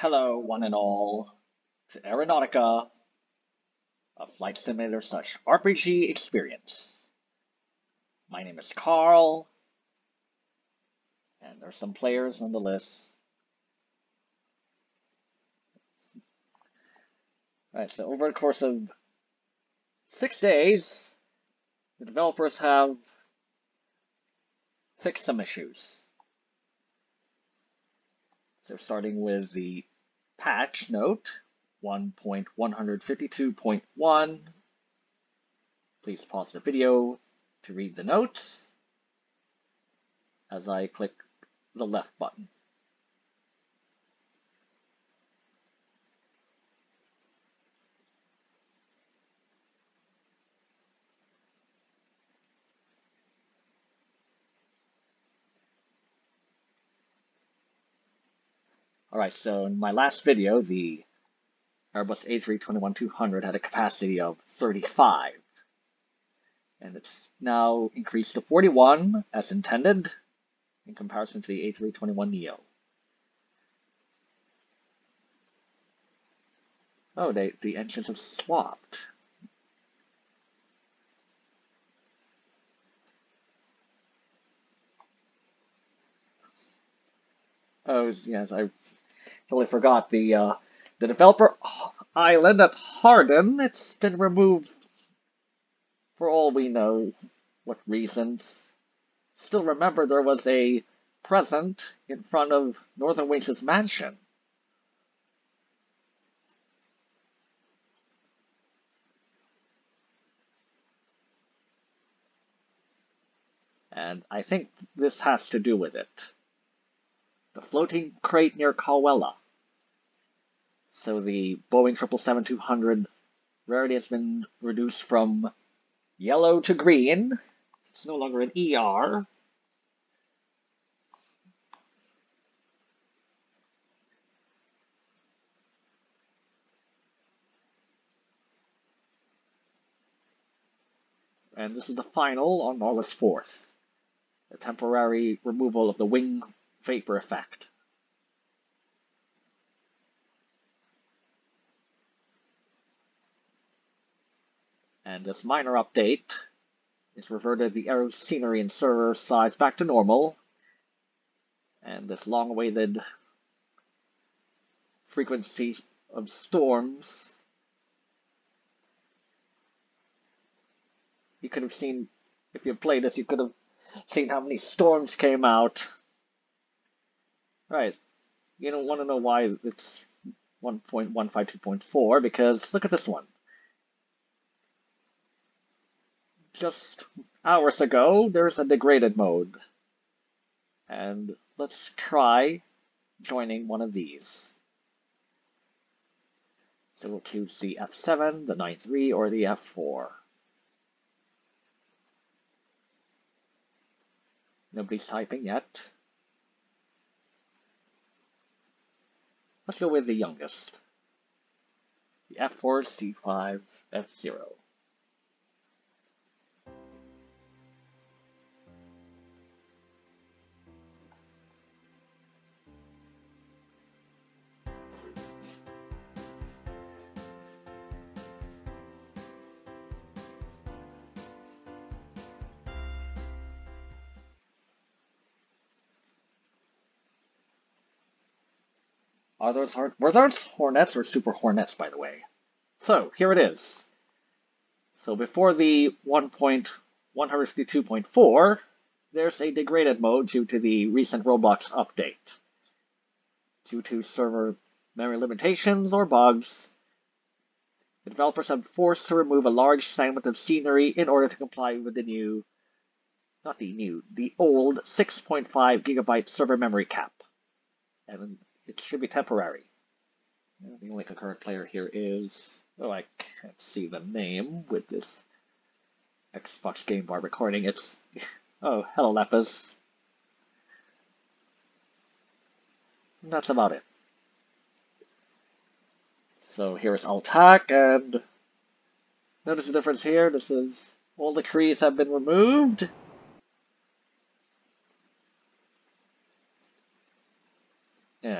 Hello, one and all, to Aeronautica, a flight simulator such RPG experience. My name is Carl, and there's some players on the list. Alright, so over the course of six days, the developers have fixed some issues. So starting with the patch note 1.152.1. Please pause the video to read the notes as I click the left button. Alright, so in my last video, the Airbus A321-200 had a capacity of 35. And it's now increased to 41, as intended, in comparison to the A321neo. Oh, they, the engines have swapped. Oh, yes, I totally forgot the uh, the developer island at Harden. It's been removed for all we know what reasons. Still remember there was a present in front of Northern Wings' mansion. And I think this has to do with it the floating crate near Cawela. So the Boeing 777-200 rarity has been reduced from yellow to green. It's no longer an ER. And this is the final on August 4th. A temporary removal of the wing vapor effect. And this minor update is reverted the aero scenery and server size back to normal. And this long-awaited frequency of storms. You could have seen, if you played this, you could have seen how many storms came out. Right. You don't want to know why it's 1.152.4 because look at this one. Just hours ago, there's a degraded mode. And let's try joining one of these. So we'll choose the F7, the 9.3, or the F4. Nobody's typing yet. Let's go with the youngest. The F4, C5, F0. Are those were those Hornets or Super Hornets, by the way? So here it is. So before the 1.152.4, there's a degraded mode due to the recent Roblox update. Due to server memory limitations or bugs, the developers have forced to remove a large segment of scenery in order to comply with the new, not the new, the old 6.5 gigabyte server memory cap. And it should be temporary. The only concurrent player here is, oh, I can't see the name with this Xbox Game Bar recording. It's, oh, hello, Lepus. That's about it. So here's Al Tak, and notice the difference here. This is, all the trees have been removed.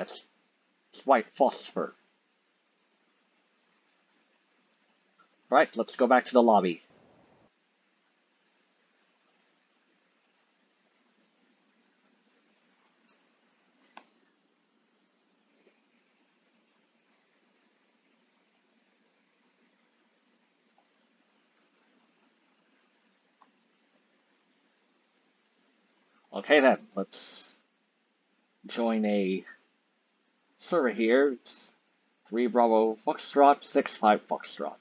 It's white phosphor. Right, let's go back to the lobby. Okay then, let's join a server here. It's 3 Bravo Foxtrot, 6 5 Foxtrot.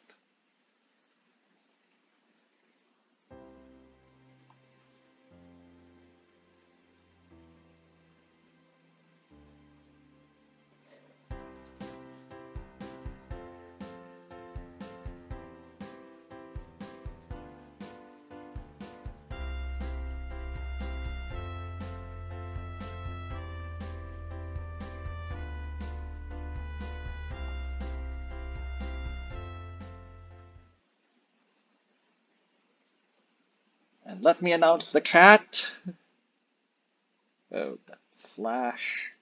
Let me announce the chat. Oh, that slash.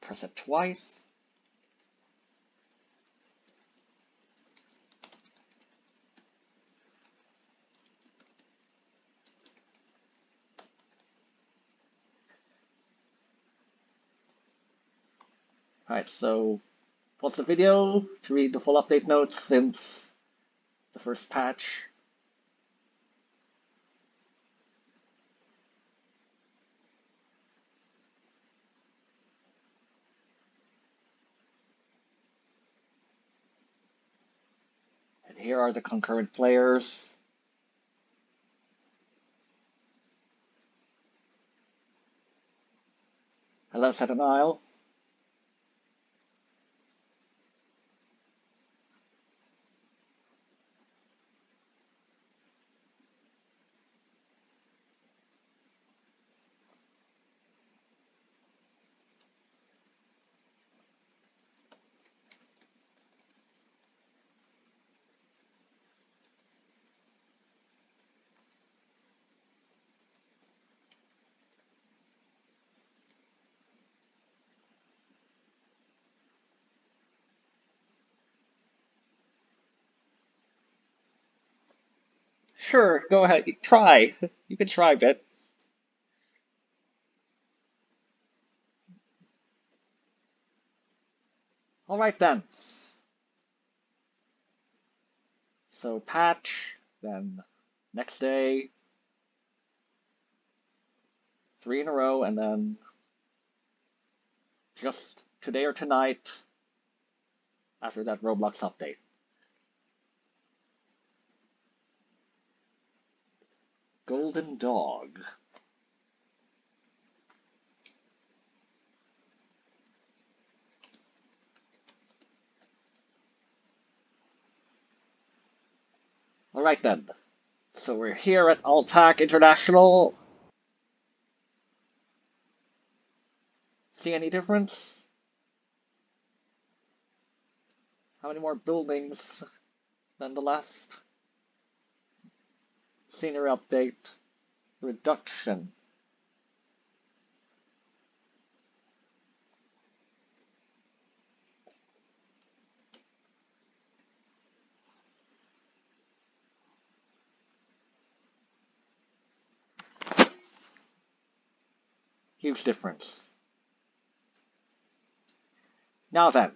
Press it twice. Alright, so pause the video to read the full update notes since the first patch. Here are the concurrent players. Hello, Seton Isle. Sure, go ahead. Try. You can try, Bit. All right then. So patch, then next day, three in a row, and then just today or tonight after that Roblox update. Golden Dog. Alright then. So we're here at Al Tak International. See any difference? How many more buildings than the last scenery update? Reduction. Huge difference. Now then,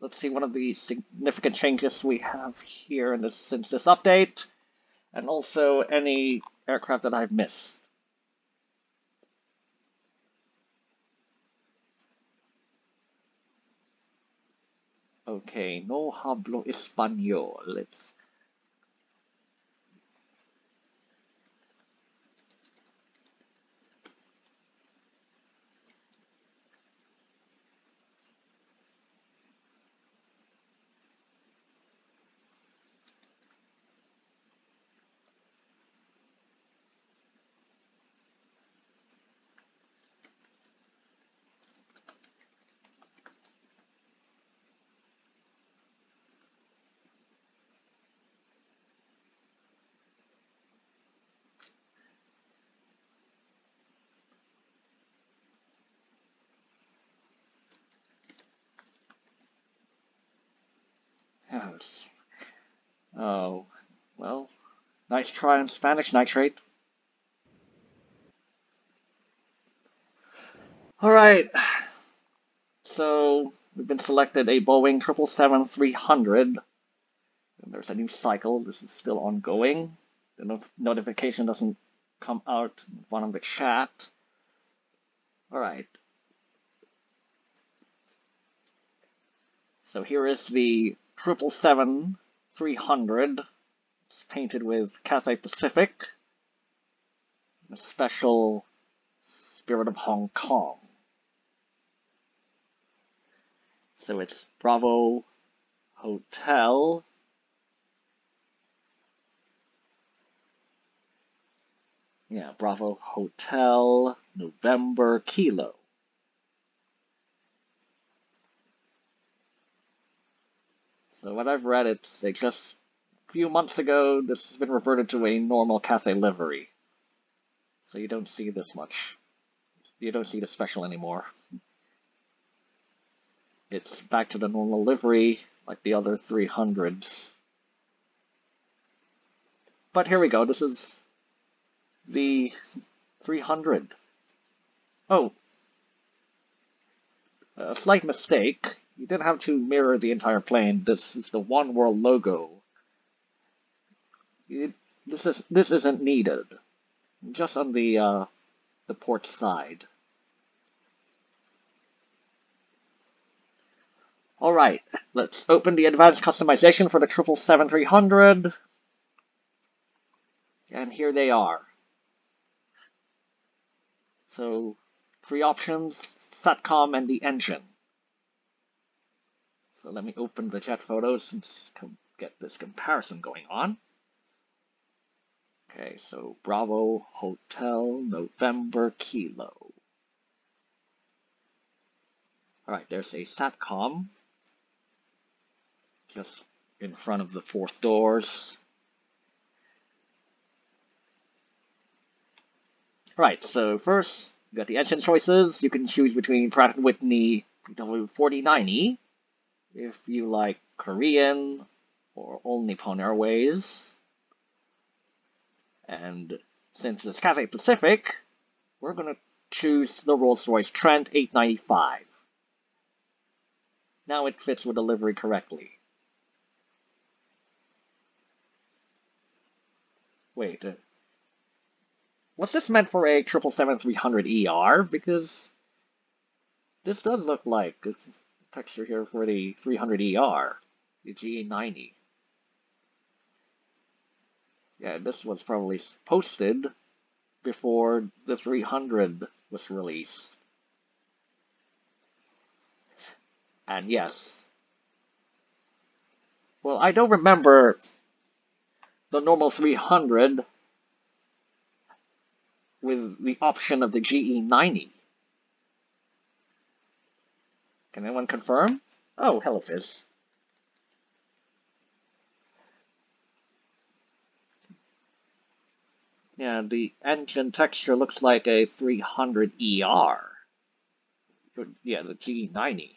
let's see one of the significant changes we have here in this since this update, and also any aircraft that I've missed. Okay, no hablo español. Let's Oh, well, nice try on Spanish nitrate. Alright, so we've been selected a Boeing 777-300. And there's a new cycle, this is still ongoing. The not notification doesn't come out in front of the chat. Alright. So here is the 777-300. It's painted with Cathay Pacific. A special Spirit of Hong Kong. So it's Bravo Hotel. Yeah, Bravo Hotel, November Kilo. So what I've read, it's like just a few months ago, this has been reverted to a normal Cathay livery. So you don't see this much. You don't see the special anymore it's back to the normal livery like the other 300s. But here we go, this is the 300. Oh, a slight mistake. You didn't have to mirror the entire plane. This is the Oneworld logo. It, this is this isn't needed. Just on the uh, the port side. All right, let's open the advanced customization for the 777-300. And here they are. So, three options, SATCOM and the engine. So let me open the chat photos and get this comparison going on. Okay, so Bravo Hotel November Kilo. All right, there's a SATCOM just in front of the fourth doors. Right, so first, you got the engine choices. You can choose between Pratt & Whitney PW4090 if you like Korean or All Nippon Airways. And since it's Cathay Pacific, we're going to choose the Rolls-Royce Trent 895. Now it fits with delivery correctly. Wait. Uh, was this meant for a 777-300ER? Because this does look like it's texture here for the 300ER, the GE90. Yeah, this was probably posted before the 300 was released. And yes. Well, I don't remember the normal 300 with the option of the GE90. Can anyone confirm? Oh, hello, Fizz. Yeah, the engine texture looks like a 300ER. Yeah, the GE90.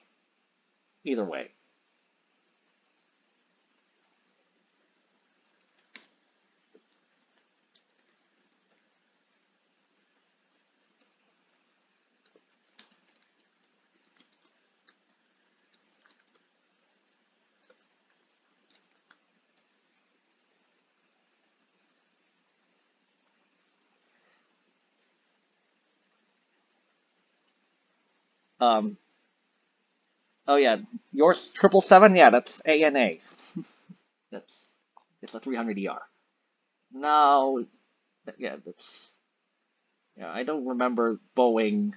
Either way. Um, oh yeah, yours triple seven. Yeah, that's A and A. that's it's a 300 ER. Now, yeah, that's yeah. I don't remember Boeing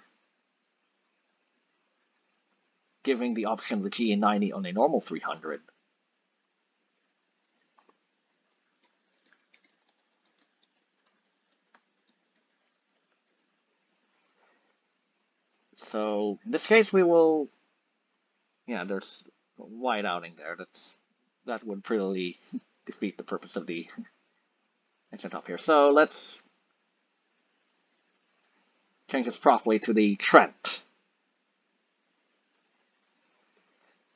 giving the option of the GE90 on a normal 300. So in this case, we will, yeah, there's white outing there. That's that would really defeat the purpose of the engine top here. So let's change this properly to the Trent.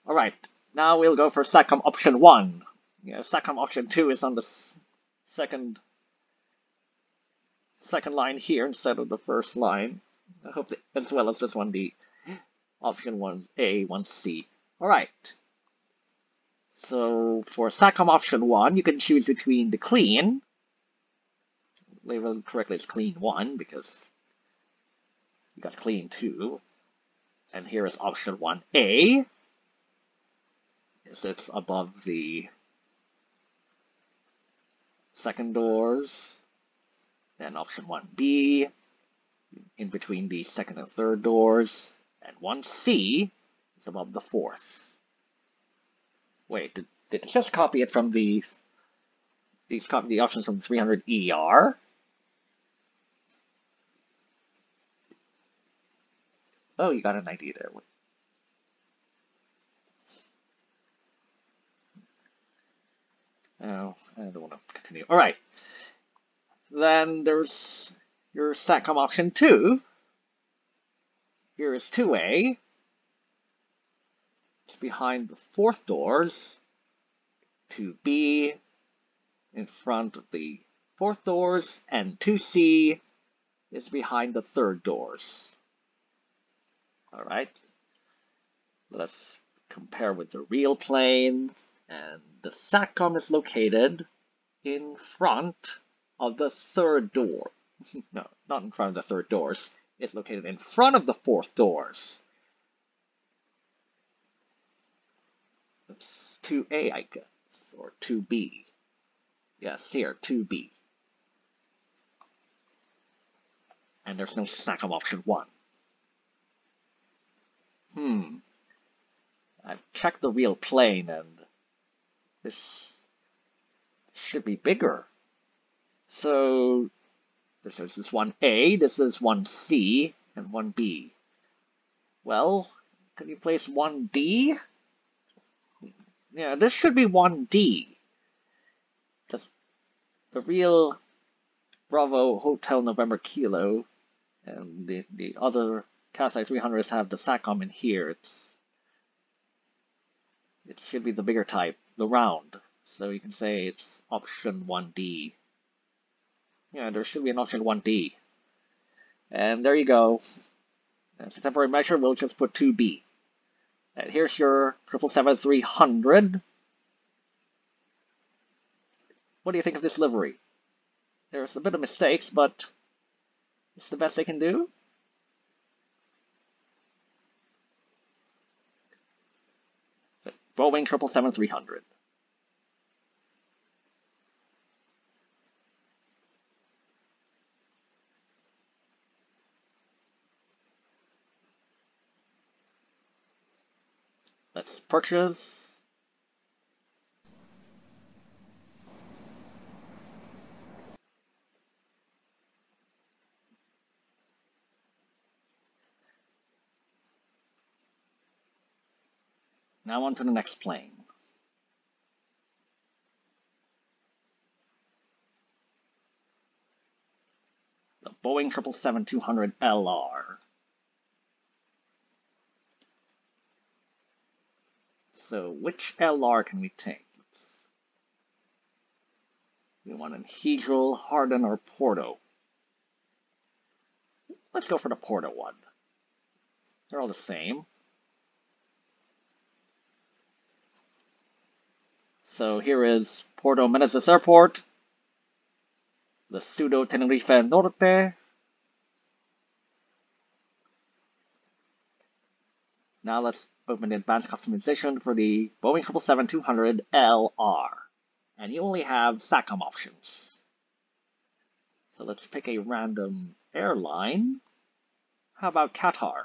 All right, now we'll go for SATCOM option one Yeah, SATCOM option 2 is on the second second line here instead of the first line. I hope that, as well as this one, the option 1A, 1C. Alright. So for SATCOM option 1, you can choose between the clean, labeled correctly as clean 1 because you got clean 2, and here is option 1A, It it's above the second doors, then option 1B, in between the second and third doors, and 1C is above the fourth. Wait, did, did it just copy it from the these copy the options from 300 ER? Oh, you got an idea there. Oh, I don't want to continue. All right. Then there's your SATCOM option 2. Here is 2A. It's behind the fourth doors. 2B in front of the fourth doors. And 2C is behind the third doors. All right. Let's compare with the real plane. And the SATCOM is located in front of the third door. no, not in front of the third doors. It's located in front of the fourth doors. It's 2A, I guess, or 2B. Yes, here, 2B. And there's no SATCOM option 1. Hmm. I've checked the real plane and this should be bigger. So this is 1A, this is 1C, and 1B. Well, can you place 1D? Yeah, this should be 1D. Just the real Bravo Hotel November Kilo and the, the other Cathay 300s have the SATCOM in here. It's It should be the bigger type, the round. So you can say it's option 1D. Yeah, there should be an option 1D. And there you go. As a temporary measure, we'll just put 2B. And here's your 777-300. What do you think of this livery? There's a bit of mistakes, but it's the best they can do. Boeing 777-300. Purchase. Now on to the next plane. The Boeing 777-200LR. So which LR can we take? We want an Heathrow, Hardin, or Porto. Let's go for the Porto one. They're all the same. So here is Porto Menezes Airport, the Pseudo Tenerife Norte. Now let's open advanced customization for the Boeing 777-200LR. And you only have SATCOM options. So let's pick a random airline. How about Qatar?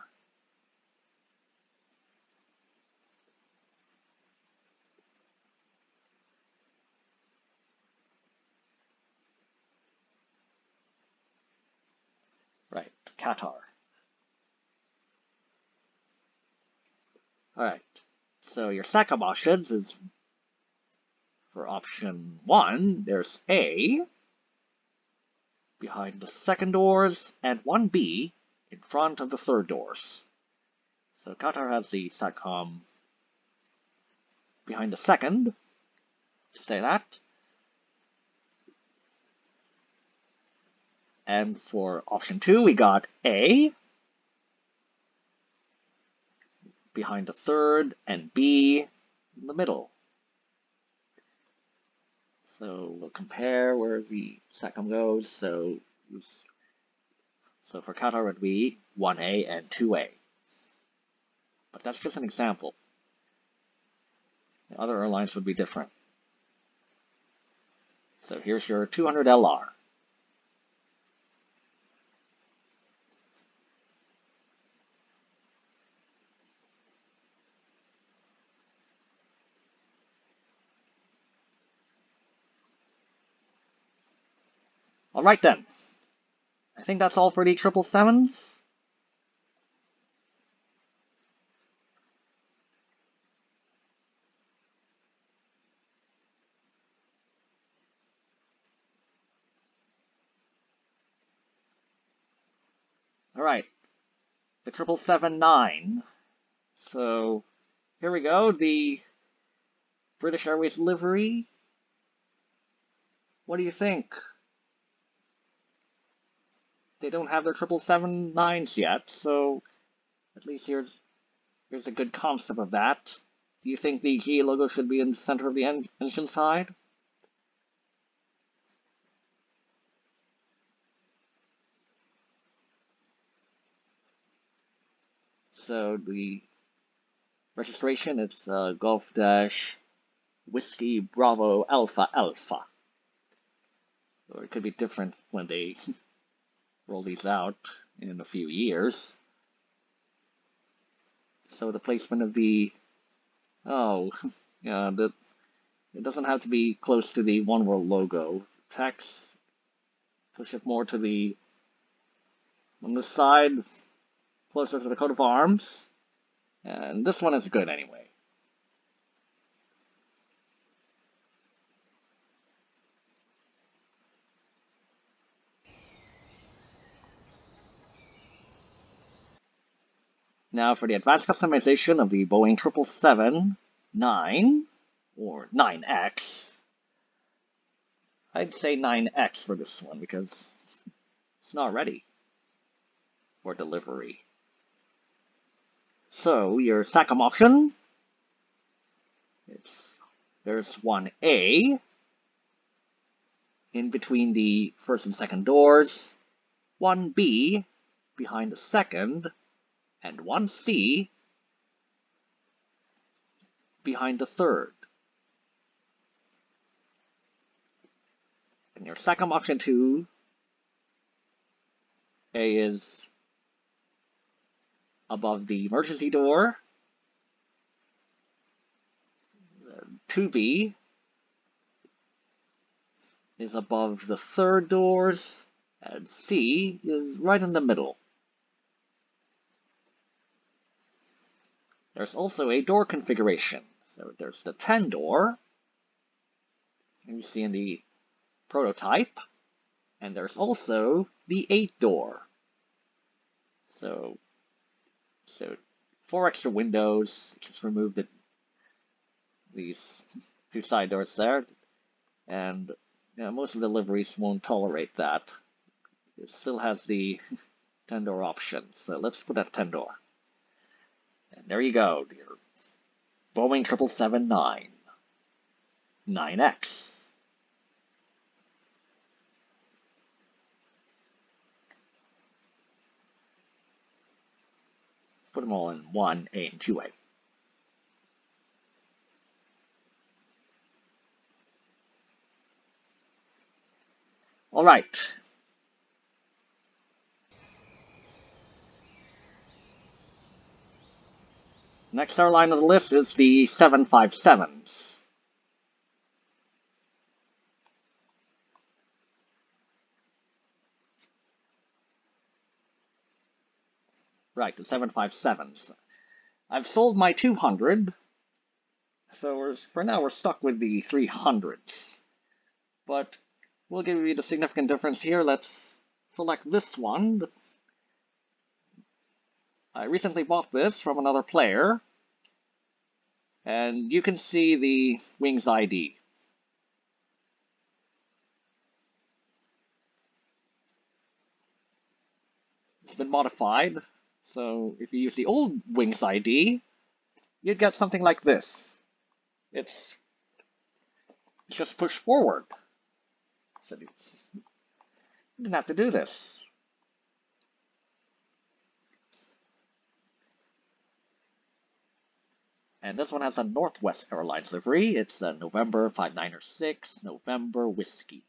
Right, Qatar. Alright, so your SATCOM options is for option 1, there's A behind the second doors and 1B in front of the third doors. So Qatar has the SATCOM behind the second, say that. And for option two, we got A behind the third and B in the middle. So we'll compare where the second goes. So so for Qatar would be 1A and 2A. But that's just an example. The other airlines would be different. So here's your 200 LR. Right then. I think that's all for the triple sevens. All right, the triple seven nine. So here we go. The British Airways livery. What do you think? They don't have their triple seven nines yet, so at least here's here's a good concept of that. Do you think the G logo should be in the center of the en engine side? So the registration, it's uh, Golf Dash Whiskey Bravo Alpha Alpha. Or it could be different when they roll these out in a few years. So the placement of the, oh, yeah, the, it doesn't have to be close to the Oneworld logo. Text, push it more to the, on the side, closer to the coat of arms. And this one is good anyway. Now for the advanced customization of the Boeing 777-9, or 9X, I'd say 9X for this one because it's not ready for delivery. So your SATCOM option, it's, there's one A in between the first and second doors, one B behind the second, and one C behind the third. And your second option two, A is above the emergency door. 2B is above the third doors, and C is right in the middle. There's also a door configuration. So there's the 10 door, you see in the prototype, and there's also the 8 door. So, so four extra windows, just remove the, these two side doors there, and you know, most of the liveries won't tolerate that. It still has the 10 door option, so let's put that 10 door. And there you go, dear. Boeing 777-9. 9X. Put them all in 1A and 2A. All right. Next airline on the list is the 757s. Right, the 757s. I've sold my 200, so for now we're stuck with the 300s. But we'll give you the significant difference here. Let's select this one, I recently bought this from another player, and you can see the Wings ID. It's been modified. So if you use the old Wings ID, you'd get something like this. It's, it's just pushed forward. So you didn't have to do this. And this one has a Northwest Airlines livery. It's a November 596 November Whiskey.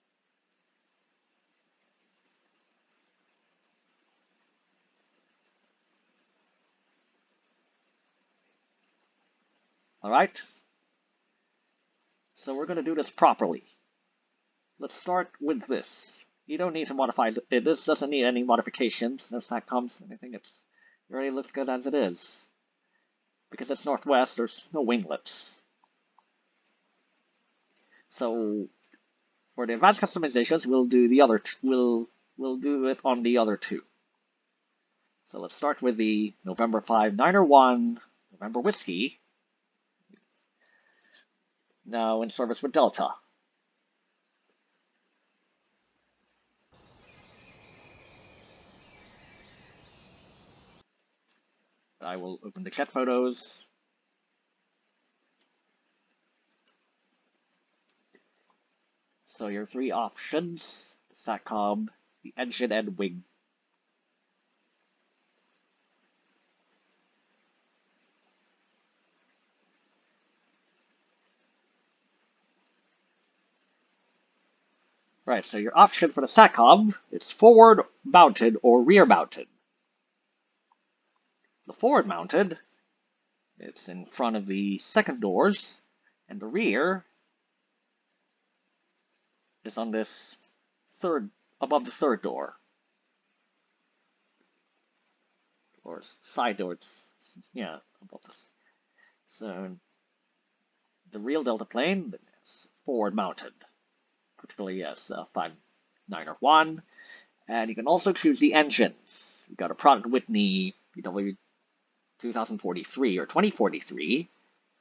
Alright? So we're going to do this properly. Let's start with this. You don't need to modify, this doesn't need any modifications, no SATCOMs, anything, it's, it already looks good as it is because it's northwest, there's no winglets. So for the advanced customizations, we'll do the other, we'll, we'll do it on the other two. So let's start with the November 5 901 November Whiskey. Now in service with Delta. I will open the cat photos. So your three options, SATCOM, the engine, and wing. Right, so your option for the SATCOM, it's forward mounted or rear mounted. The forward mounted, it's in front of the second doors, and the rear is on this third, above the third door. Or side doors, yeah, above this. So, the real Delta plane is forward mounted, particularly as uh, 5901. And you can also choose the engines. We've got a Pratt & Whitney PW 2043 or 2043,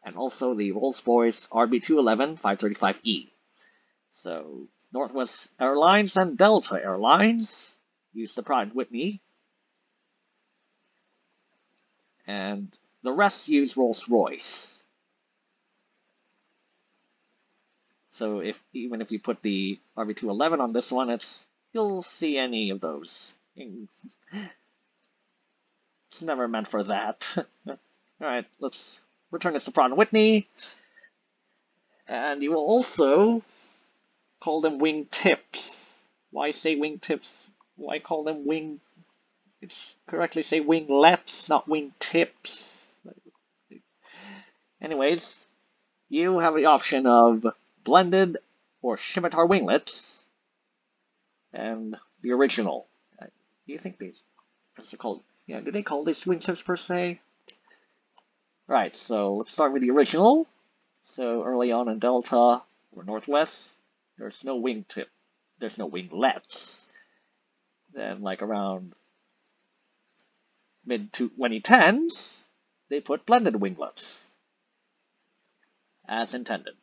and also the Rolls-Royce RB211 535E. So Northwest Airlines and Delta Airlines use the Pratt & Whitney, and the rest use Rolls-Royce. So if even if you put the RB211 on this one, it's you'll see any of those. It's never meant for that. Alright, let's return this to Pratt & Whitney. And you will also call them wing tips. Why say wing tips? Why call them wing... It's correctly say winglets, not wing tips. Anyways, you have the option of blended or scimitar winglets and the original. Do you think these, it called? Yeah, do they call this wing tips per se? Right, so let's start with the original. So early on in Delta or Northwest, there's no wingtip. There's no winglets. Then like around mid to 2010s, they put blended winglets. As intended.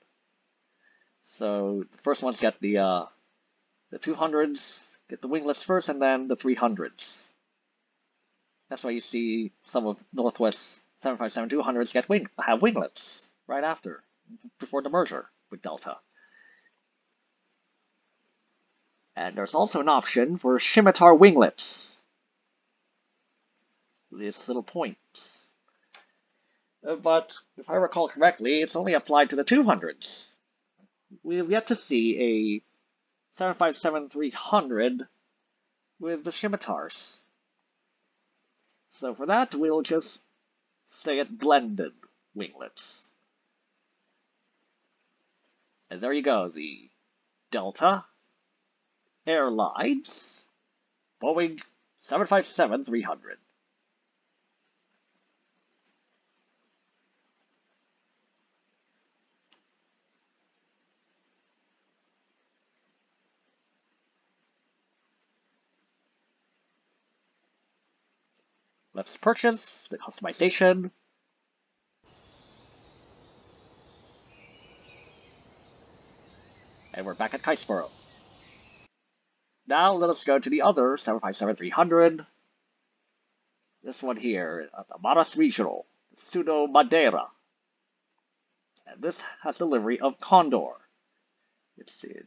So the first ones get the uh, the 200s, get the winglets first, and then the 300s. That's why you see some of Northwest 757-200s get wing have winglets right after, before the merger with Delta. And there's also an option for scimitar winglets. These little points. Uh, but if I recall correctly, it's only applied to the 200s. We have yet to see a 757-300 with the scimitars. So for that, we'll just stay at blended winglets. And there you go, the Delta Airlines Boeing 757-300. Let's purchase the customization. And we're back at Kitesboro. Now let us go to the other 757-300 this one here, the Maras Regional, Pseudo Madeira. And this has delivery of Condor. It's the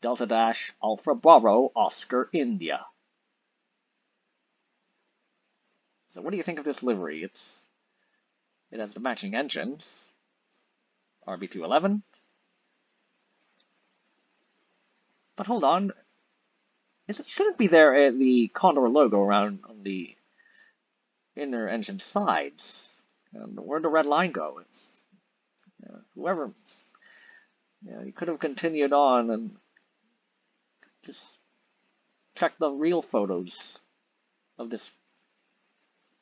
Delta Dash Alpha Bravo Oscar India. So what do you think of this livery? It's it has the matching engines. RB211. But hold on. It shouldn't be there at the Condor logo around on the inner engine sides. And where'd the red line go? Uh, whoever, yeah, you could have continued on and just check the real photos of this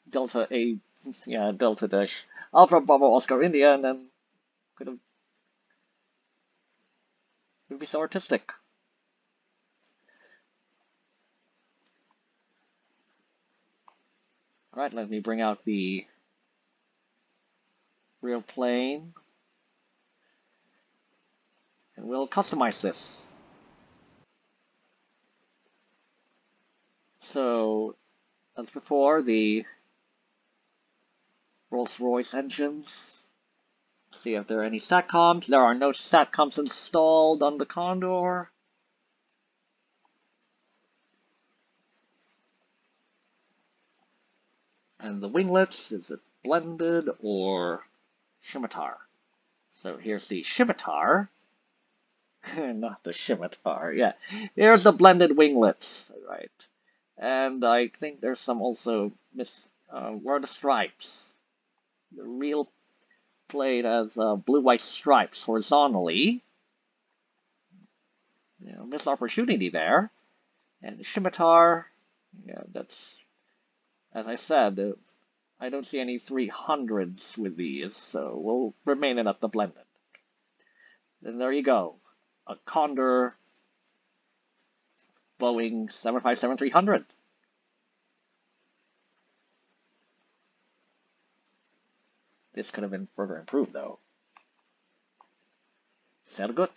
Delta A, yeah, Delta Dash Alpha Bravo Oscar India, and then could have would be so artistic. Alright, let me bring out the real plane. And we'll customize this. So, as before, the Rolls-Royce engines. See if there are any SATCOMs. There are no SATCOMs installed on the Condor. And the winglets, is it blended or scimitar? So here's the scimitar. Not the scimitar, yeah. Here's the blended winglets, right. And I think there's some also miss, uh, where are the stripes? The real plate as uh, blue-white stripes horizontally. You know, missed opportunity there. And the scimitar, yeah, that's as I said, uh, I don't see any 300s with these, so we'll remain it at the blended. And there you go. A Condor Boeing 757-300. This could have been further improved, though. Sehr good.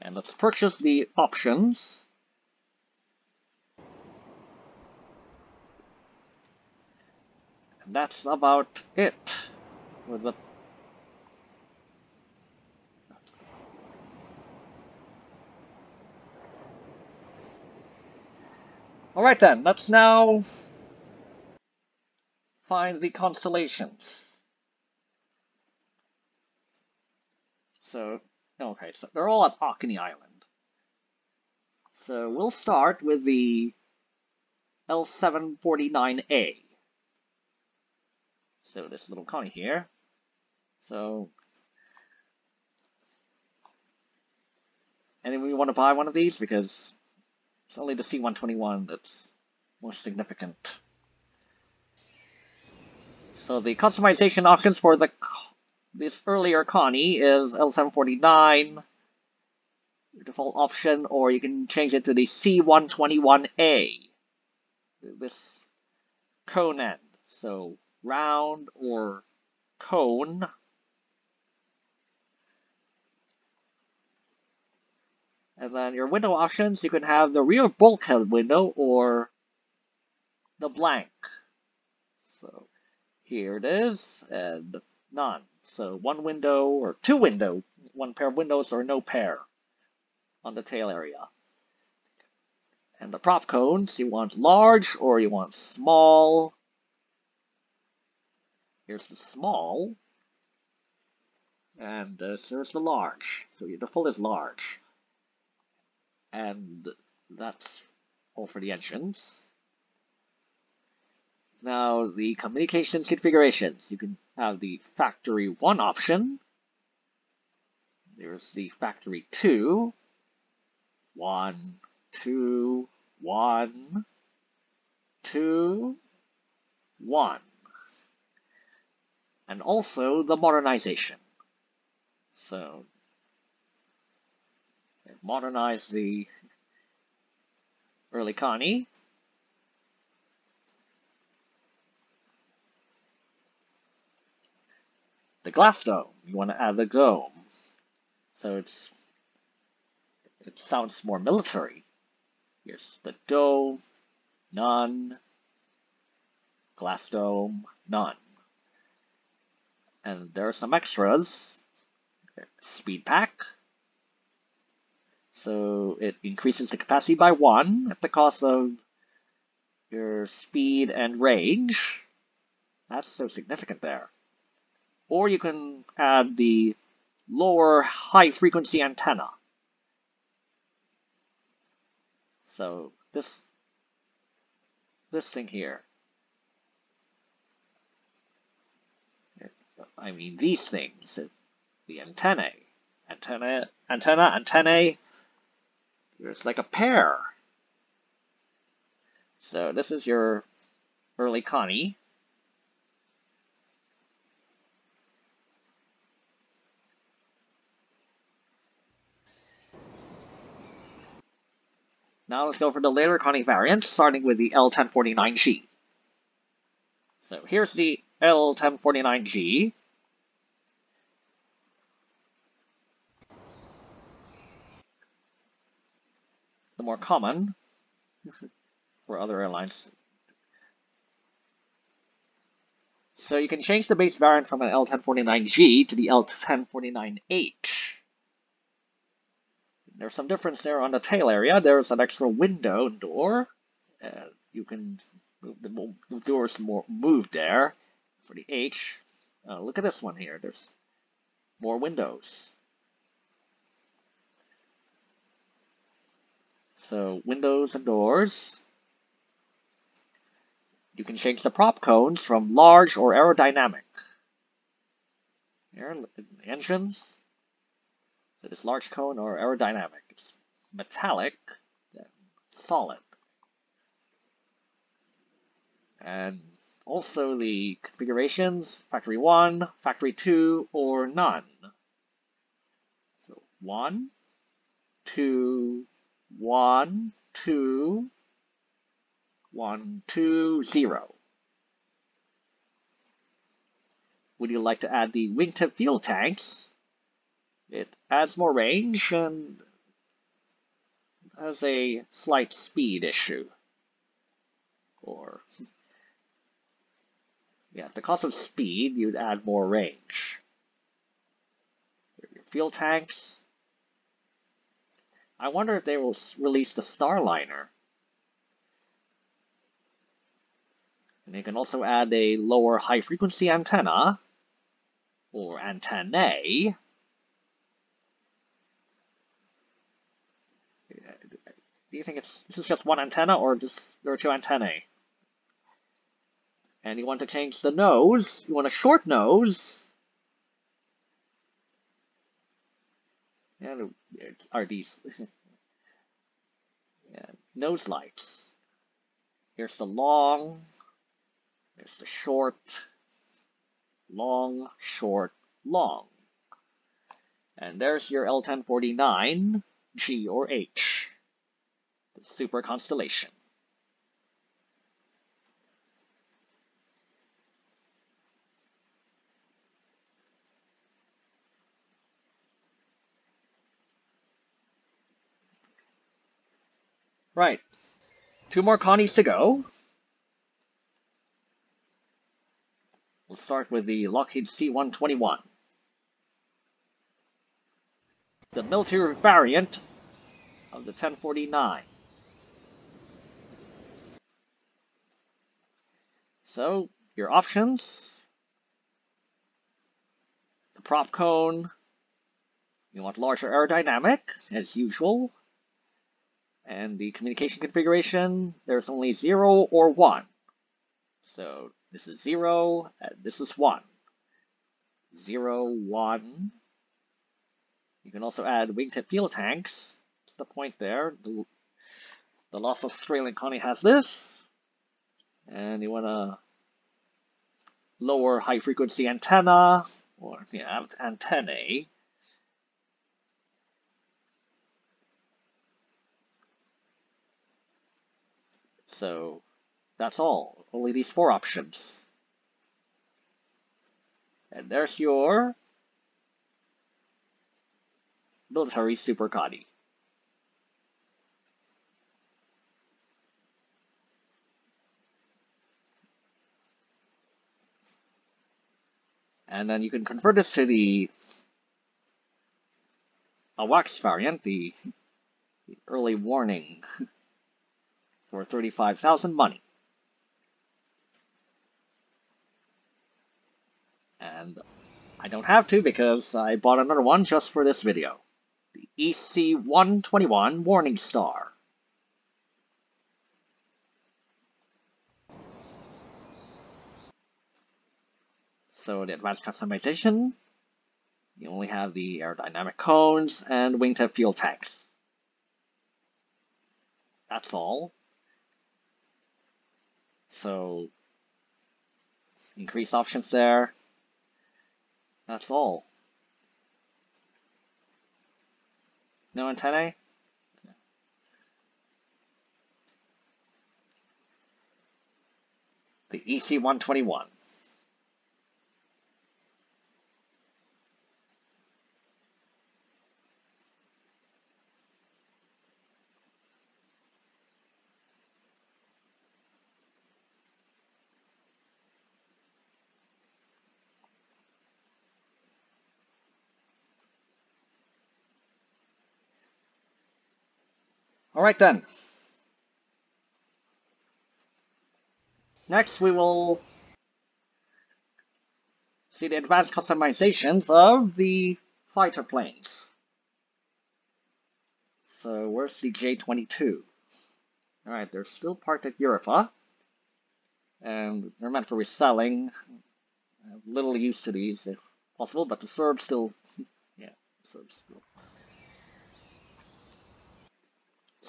And let's purchase the options. And that's about it with the Alright then, let's now find the constellations. So, Okay, so they're all at Orkney Island. So we'll start with the L749A. So this little Connie here. So anyone want to buy one of these because it's only the C121 that's most significant. So the customization options for the this earlier Connie is L749 default option, or you can change it to the C121A, this cone end. So round or cone. And then your window options, you can have the rear bulkhead window or the blank. So here it is, and none. So one window or two window, one pair of windows or no pair on the tail area. And the prop cones, you want large or you want small. Here's the small. And uh, here's the large. So the full is large. And that's all for the engines. Now, the communications configurations. You can have the factory 1 option. There's the factory 2. 1, 2, 1, 2, 1. And also the modernization. So, modernize the early Connie the glass dome. You want to add the dome. So it's it's sounds more military. Here's the dome, none, glass dome, none. And there are some extras. Speed pack. So it increases the capacity by one at the cost of your speed and range. That's so significant there. Or you can add the lower high frequency antenna. So this this thing here. I mean these things, the antennae, antenna, antenna, antennae. There's like a pair. So this is your early Connie. Now let's go for the later Connie variant, starting with the L1049G. So here's the L1049G. The more common for other airlines. So you can change the base variant from an L1049G to the L1049H. There's some difference there on the tail area. There's an extra window and door. Uh, you can move the, the doors more move there for the H. Uh, look at this one here. There's more windows. So windows and doors. You can change the prop cones from large or aerodynamic. Here, engines, it is large cone or aerodynamic. It's metallic, solid. And also the configurations, factory 1, factory 2, or none. So 1, 2, 1, 2, 1, 2, 0. Would you like to add the wingtip fuel tanks? It adds more range and has a slight speed issue. Or, yeah, at the cost of speed, you'd add more range. Your fuel tanks. I wonder if they will release the Starliner. And they can also add a lower high frequency antenna, or antennae, Do you think it's this is just one antenna or just there are two antennae? And you want to change the nose. You want a short nose. And uh, are these yeah, nose lights? Here's the long. There's the short. Long, short, long. And there's your L1049, G or H the super constellation. Right. Two more Connies to go. We'll start with the Lockheed C-121. The military variant of the 1049. So your options, the prop cone, you want larger aerodynamic as usual, and the communication configuration, there's only 0 or 1. So this is 0, and this is 1. 0, 1. You can also add wingtip fuel tanks. That's the point there. The, the loss of Australian Connie has this and you want to lower high frequency antenna or yeah, antennae. So that's all, only these four options. And there's your military super Connie. And then you can convert this to the AWACS variant, the, the early warning for 35,000 money. And I don't have to because I bought another one just for this video. The EC-121 Warning Star. So the advanced customization, you only have the aerodynamic cones and wingtip fuel tanks. That's all. So increase options there. That's all. No antennae? The EC-121. Alright then. Next we will see the advanced customizations of the fighter planes. So where's the J-22? Alright, they're still parked at Urifa. And they're meant for reselling. Uh, little use to these if possible, but the Serbs still... yeah, Serbs still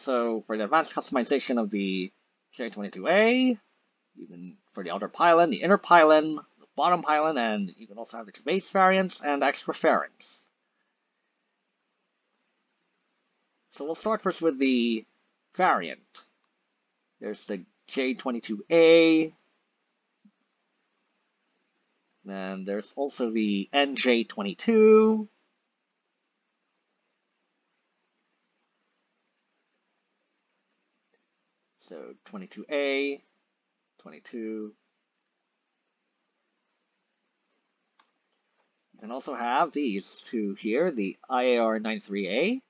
So for the advanced customization of the J22A, even for the outer pylon, the inner pylon, the bottom pylon, and you can also have the base variants and extra fairings. So we'll start first with the variant. There's the J22A, then there's also the NJ22, So 22A, 22. You can also have these two here, the IAR93A.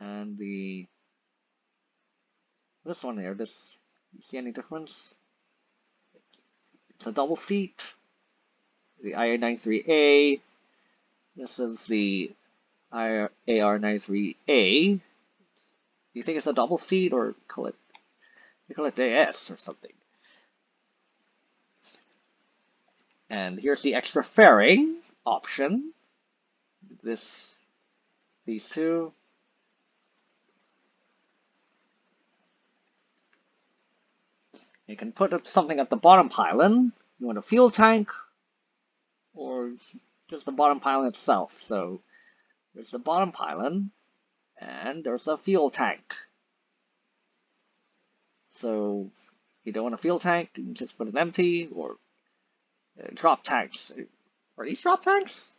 And the, this one here, this, you see any difference? It's a double seat. The IA93A this is the AR93A. Do you think it's a double seat or call it you call it AS or something? And here's the extra fairing option. This, these two. You can put something at the bottom pylon. You want a fuel tank, or just the bottom pylon itself. So there's the bottom pylon, and there's a fuel tank. So you don't want a fuel tank, you can just put an empty, or uh, drop tanks. Are these drop tanks?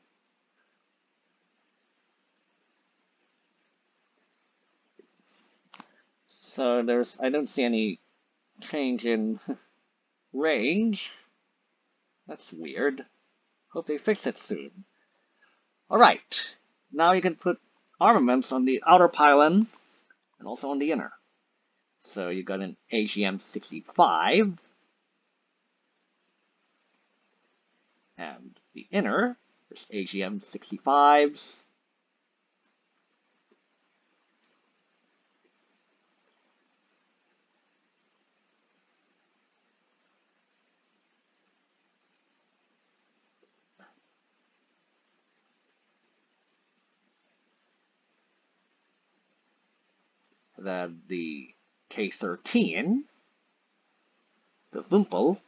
So there's, I don't see any change in range. That's weird. Hope they fix it soon. Alright, now you can put armaments on the outer pylon and also on the inner. So you got an AGM-65 and the inner, there's AGM-65s that the K13, the Vympel,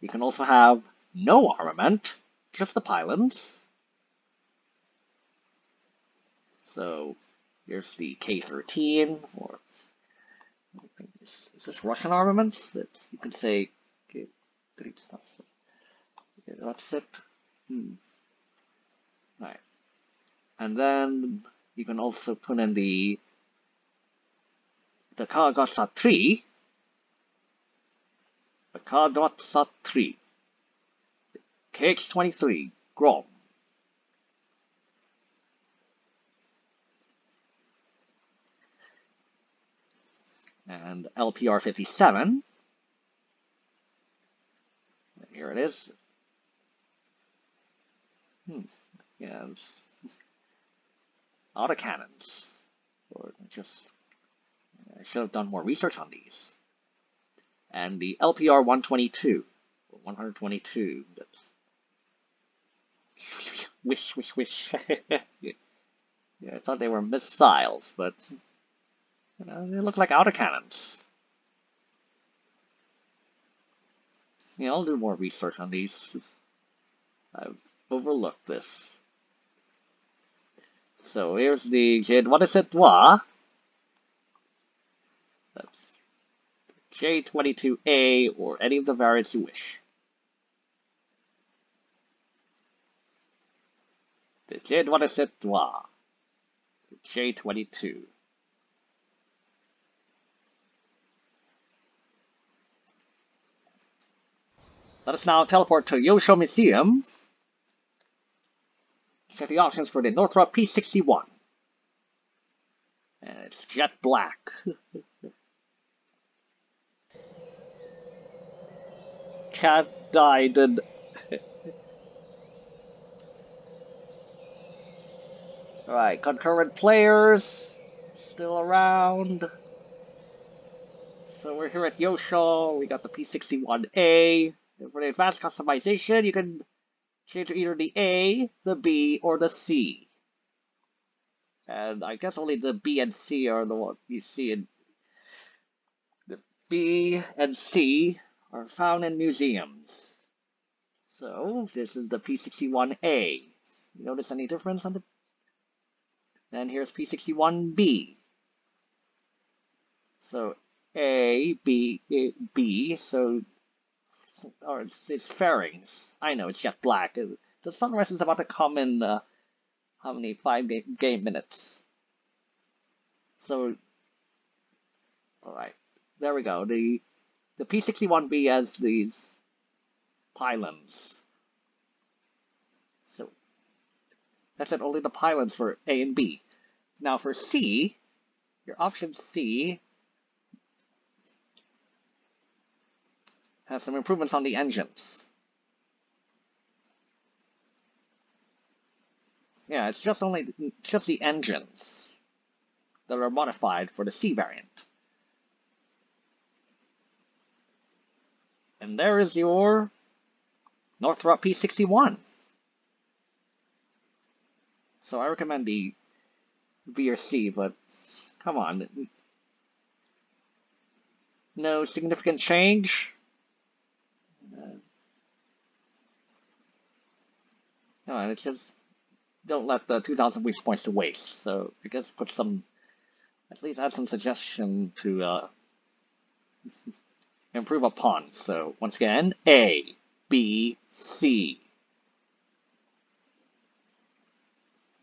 You can also have no armament, just the pylons. So here's the K-13, or is, is, this Russian armaments? It's, you could say Okay, that's it. Hmm. Right. And then you can also put in the the Kagasa 3. The Kagasa 3. KX23 Grom. And LPR 57. Here it is. Hmm. Yeah, autocannons. Or just, I should have done more research on these. And the LPR 122, 122, that's, wish, wish, wish. yeah, I thought they were missiles, but, you know, they look like autocannons. Yeah, I'll do more research on these. I've overlooked this. So here's the J, what is it, Dwa? That's J22A or any of the variants you wish. The J, what is it, Dwa? J22. Let us now teleport to Yosho Museum. Check the options for the Northrop P61. And it's jet black. Cat died and... Alright, concurrent players still around. So we're here at Yosho, we got the P61A. For the advanced customization, you can change either the A, the B, or the C. And I guess only the B and C are the ones you see in the B and C are found in museums. So this is the P61A. You notice any difference on the then here's P61B. So A, B, B, so or it's, it's fairings. I know, it's jet black. The sunrise is about to come in, uh, how many, five game, game minutes. So, alright, there we go. The, the P61B has these pylons. So, that's it, only the pylons for A and B. Now for C, your option C has some improvements on the engines. Yeah, it's just only just the engines that are modified for the C variant. And there is your Northrop P61. So I recommend the VRC, but come on. No significant change. No, and it's just don't let the 2,000 weeks points to waste. So I guess put some, at least add some suggestion to uh, improve upon. So once again, A, B, C.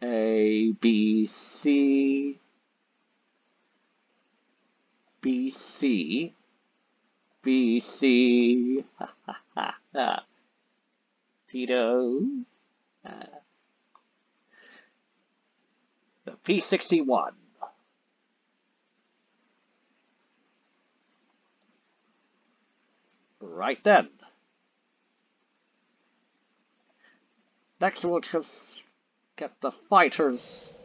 A, B, C, B, C, B, C, ha ha ha ha. Tito. Uh, the P61. Right then. Next we'll just get the fighters.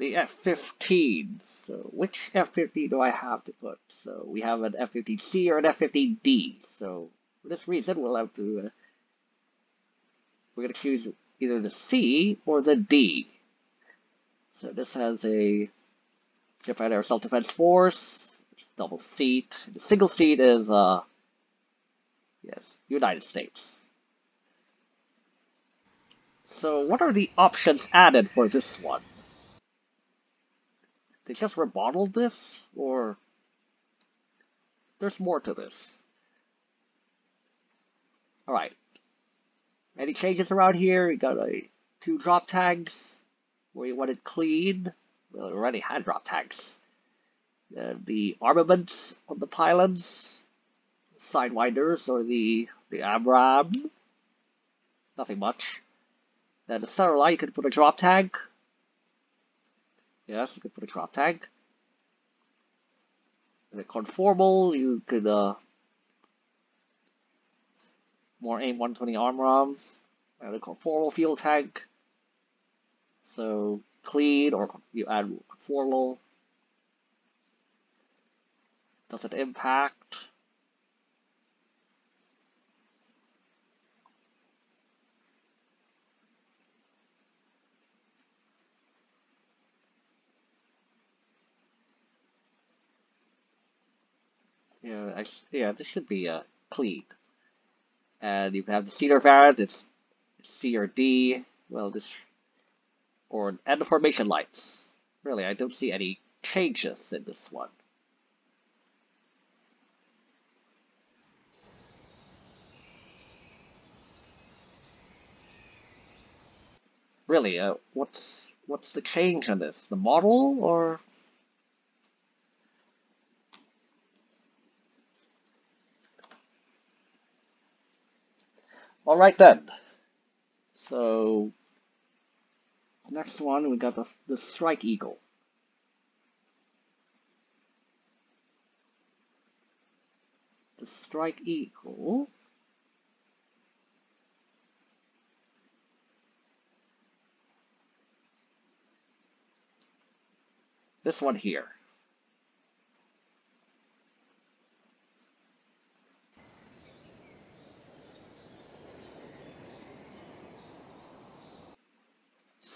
The F-15. So which F-15 do I have to put? So we have an F-15C or an F-15D. So for this reason we'll have to uh, we're going to choose either the C or the D. So this has a Japan Air Self-Defense Force, double seat. The single seat is, uh, yes, United States. So what are the options added for this one? They just remodeled this, or there's more to this? Alright, Any changes around here? You got a two drop tags where you want it clean. Well, we already had drop tags. Uh, the armaments on the pylons, sidewinders, or the the AMRAAM. Nothing much. Then the satellite, you could put a drop tag. Yes, you could put a drop tag. The conformal, you could uh, more AIM 120 armor and a conformal field tag. So clean or you add conformal. Does it impact? Yeah, I, yeah, this should be uh, clean. And you have the cedar variant, it's C or D. Well, this or and the formation lights. Really, I don't see any changes in this one. Really, uh, what's what's the change on this? The model or All right then. So next one we got the the Strike Eagle. The Strike Eagle. This one here.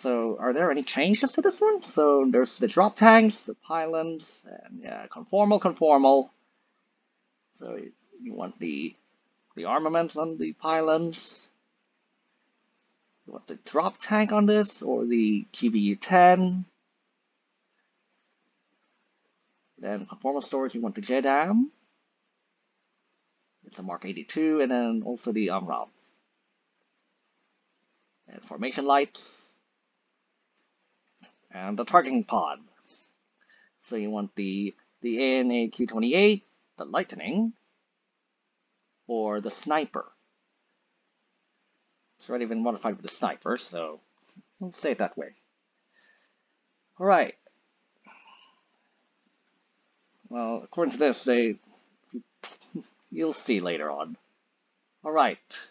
So are there any changes to this one? So there's the drop tanks, the pylons, and yeah, conformal, conformal. So you want the the armaments on the pylons. You want the drop tank on this or the GBU-10. Then conformal stores, you want the JDAM. It's a Mark 82, and then also the AMRAAM. And formation lights and the targeting pod. So you want the, the ANA Q28, the Lightning, or the Sniper. It's already been modified with the Sniper, so we'll say it that way. Alright. Well, according to this, they... You'll see later on. Alright.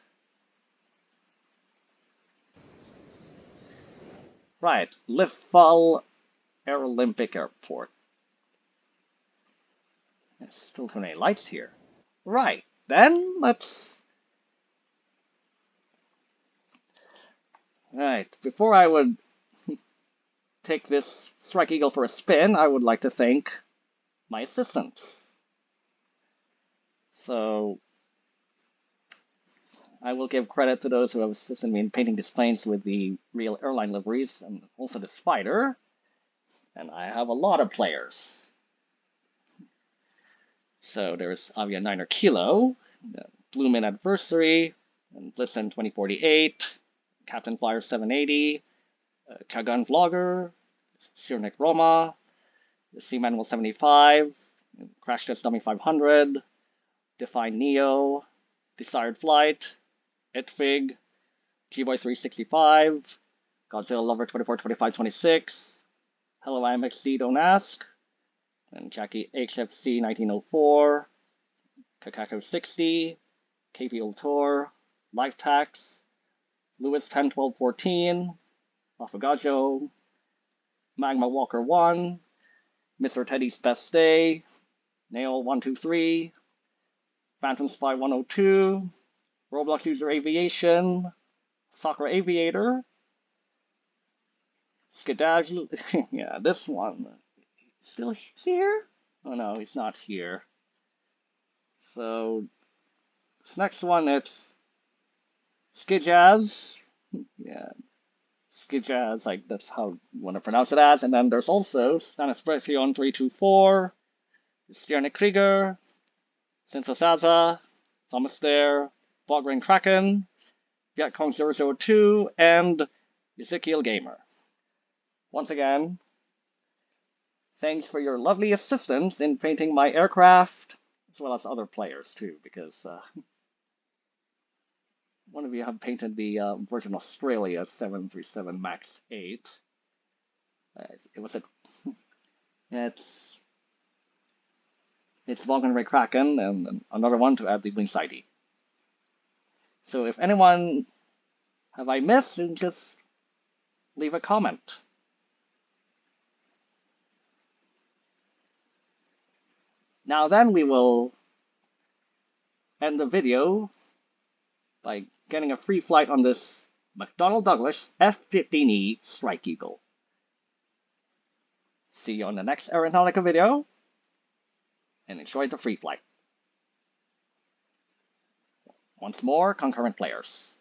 Right, Lifval Olympic Airport. There's still too many lights here. Right, then let's... Right, before I would take this Strike Eagle for a spin, I would like to thank my assistants. So, I will give credit to those who have assisted me in painting these planes with the real airline liveries and also the Spider. And I have a lot of players. So there's Avia 9er Kilo, Bloomin' Adversary, and Blitzen 2048, Captain Flyer 780, uh, Vlogger, Shirnik Roma, Sea Manual 75, Crash Test Dummy 500, Define Neo, Desired Flight, Itfig, G-Boy 365, Godzilla Lover 24, 25, 26, Hello IMXC Don't Ask, and Jackie HFC 1904, Kakako 60, KP Ultor, Life Tax, Lewis 10, 12, 14, Afagajo, Magma Walker 1, Mr. Teddy's Best Day, Nail 123, Phantom Spy 102, Roblox User Aviation, Soccer Aviator, Skedaddle, yeah, this one. Still here? Oh no, he's not here. So, this next one, it's Skijaz. yeah, Skijaz, like that's how you want to pronounce it as. And then there's also Stanispression 324, Stjernik Krieger, Sinsasaza, Thomas Dare, Fogring Kraken, Vietcong002, and Ezekiel Gamer. Once again, thanks for your lovely assistance in painting my aircraft, as well as other players too, because uh, one of you have painted the uh, Virgin Australia 737 MAX 8. Uh, it was a it's it's Vulcan Ray Kraken and another one to add the wings ID. So if anyone have I missed, just leave a comment. Now then we will end the video by getting a free flight on this McDonnell Douglas F-15E Strike Eagle. See you on the next Aeronautica video, and enjoy the free flight. Once more, concurrent players.